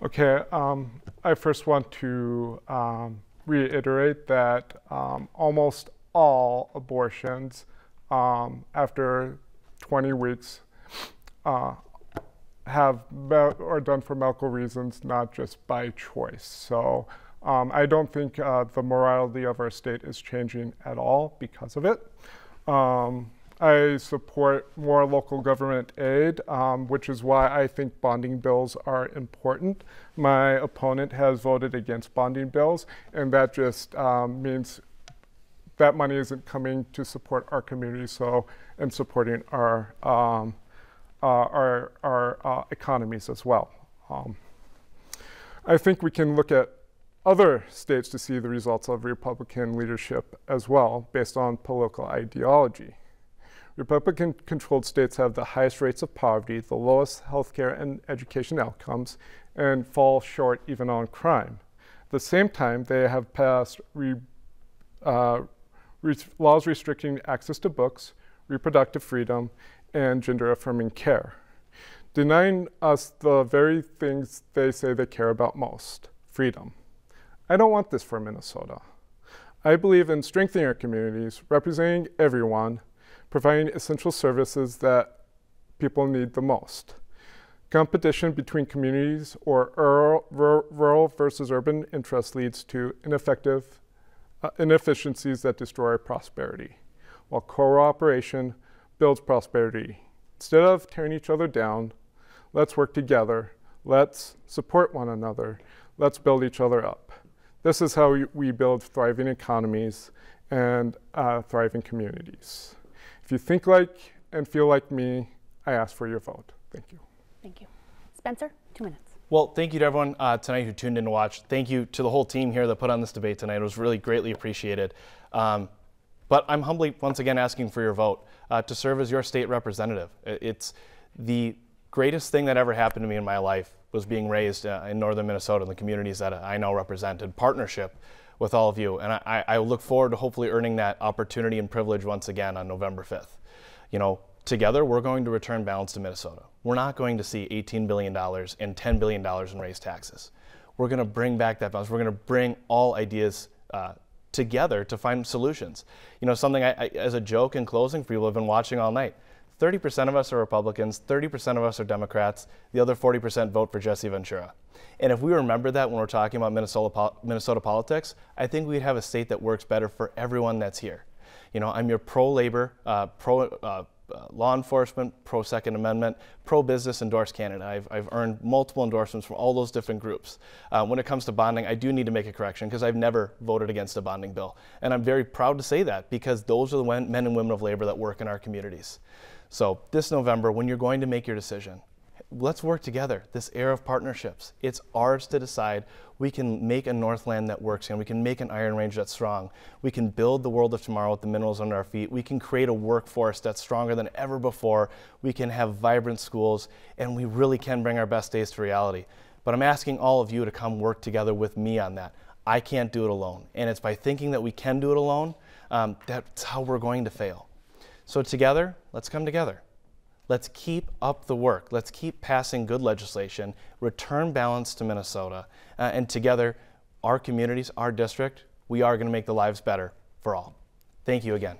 Okay, um, I first want to um, reiterate that um, almost all abortions um, after 20 weeks uh, have or done for medical reasons, not just by choice. So um, I don't think uh, the morality of our state is changing at all because of it. Um, I support more local government aid, um, which is why I think bonding bills are important. My opponent has voted against bonding bills, and that just um, means that money isn't coming to support our community, so and supporting our um, uh, our, our uh, economies as well. Um, I think we can look at other states to see the results of Republican leadership as well, based on political ideology. Republican controlled states have the highest rates of poverty, the lowest healthcare and education outcomes, and fall short even on crime. At the same time, they have passed re, uh, re laws restricting access to books, reproductive freedom, and gender affirming care, denying us the very things they say they care about most freedom. I don't want this for Minnesota. I believe in strengthening our communities, representing everyone, providing essential services that people need the most. Competition between communities or rural, versus urban interests leads to ineffective uh, inefficiencies that destroy prosperity, while cooperation builds prosperity. Instead of tearing each other down, let's work together. Let's support one another. Let's build each other up. This is how we build thriving economies and uh, thriving communities. If you think like and feel like me, I ask for your vote. Thank you. Thank you. Spencer, two minutes. Well, thank you to everyone uh, tonight who tuned in to watch. Thank you to the whole team here that put on this debate tonight. It was really greatly appreciated. Um, but I'm humbly once again asking for your vote uh, to serve as your state representative. It's the greatest thing that ever happened to me in my life was being raised uh, in northern Minnesota in the communities that I now represent in partnership with all of you. And I, I look forward to hopefully earning that opportunity and privilege once again on November 5th. You know, together we're going to return balance to Minnesota. We're not going to see $18 billion and $10 billion in raised taxes. We're going to bring back that balance. We're going to bring all ideas uh, together to find solutions. You know, something I, I, as a joke in closing for people have been watching all night. 30% of us are Republicans, 30% of us are Democrats, the other 40% vote for Jesse Ventura. And if we remember that when we're talking about Minnesota, Minnesota politics, I think we'd have a state that works better for everyone that's here. You know, I'm your pro-labor, uh, pro uh, uh, law enforcement, pro Second Amendment, pro business endorsed Canada. I've, I've earned multiple endorsements from all those different groups. Uh, when it comes to bonding, I do need to make a correction because I've never voted against a bonding bill. And I'm very proud to say that because those are the men and women of labor that work in our communities. So this November, when you're going to make your decision, let's work together. This era of partnerships, it's ours to decide. We can make a Northland that works and we can make an Iron Range that's strong. We can build the world of tomorrow with the minerals under our feet. We can create a workforce that's stronger than ever before. We can have vibrant schools and we really can bring our best days to reality. But I'm asking all of you to come work together with me on that. I can't do it alone. And it's by thinking that we can do it alone, um, that's how we're going to fail. So together, let's come together. Let's keep up the work. Let's keep passing good legislation, return balance to Minnesota, uh, and together, our communities, our district, we are going to make the lives better for all. Thank you again.